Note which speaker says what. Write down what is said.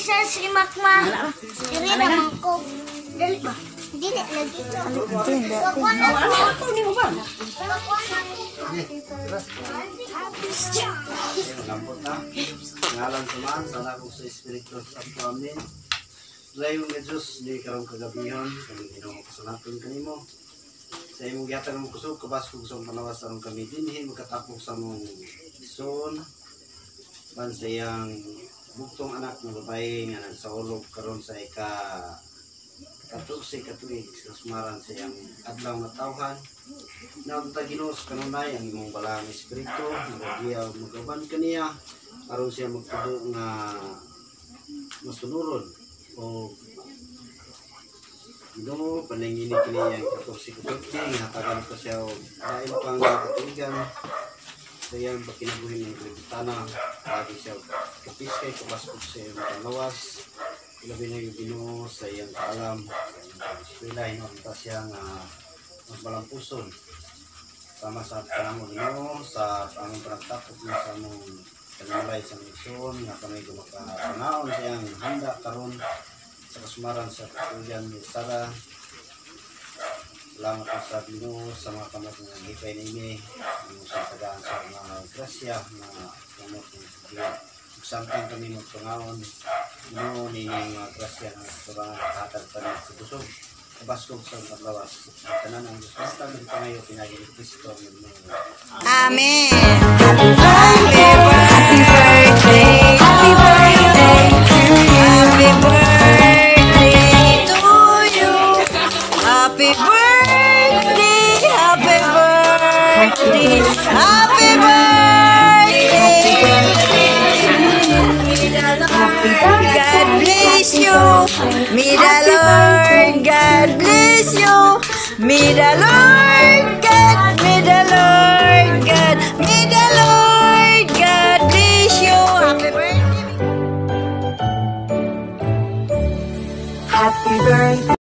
Speaker 1: si Makma. Dili naman ko. Dali ba? Dili lagi ko. Kakuha na ko. Kakuha na
Speaker 2: Lambot na. Ngalan tumaan, sana ko sa Espiritu sa amin. Layo nga Diyos, di karong kagabihan, kami ginoo ko sa natin kanimo. Sa imong gihatan mo kusog, kabas kong sa panawas sa kami dinhi, magkatapok sa mong ison. Ban buktong anak na babae nga nagsaulog karon sa ika katugsi katuig sa sumaran sa iyang adlaw nga tawhan. Naunta ginos kanunay ang imong balang espiritu, nagagiya magaban kaniya aron siya magtudo nga masunuron o Ginoo panangini kini yang katugsi katuig hatagan ko siya og lain pang katuigan sa iyang pakinabuhi ng kriptana lagi siya kapiskay kapaskog sa iyang panglawas labi na yung ginoo sa iyang kaalam eskwela hinunta siya nga mas malampuson sama sa panahon ginoo sa pangong pagtapos mo sa mong kanimalay sa misyon nga kami gumakapanaon sa iyang handa karon sa kasmaran sa katulian ni Sara. Salamat po sa Ginoo sa mga kamot nga gipay nini ang sa mga grasya na kamot ng Ginoo. Samtang kami magpangawon Ginoo nini mga grasya na sobrang nakatag pa rin sa busog. Kabaskog sa maglawas. Tanan ang Diyos mata ng pangayo pinagi ni Kristo ang Ginoo.
Speaker 3: Amen. Happy birthday. Happy birthday. Happy birthday to you. Happy birthday. Happy birthday. Happy birthday. you. May the Lord God bless you. May the Lord God, may the Lord God, may the Lord God bless you. Happy birthday. Happy birthday.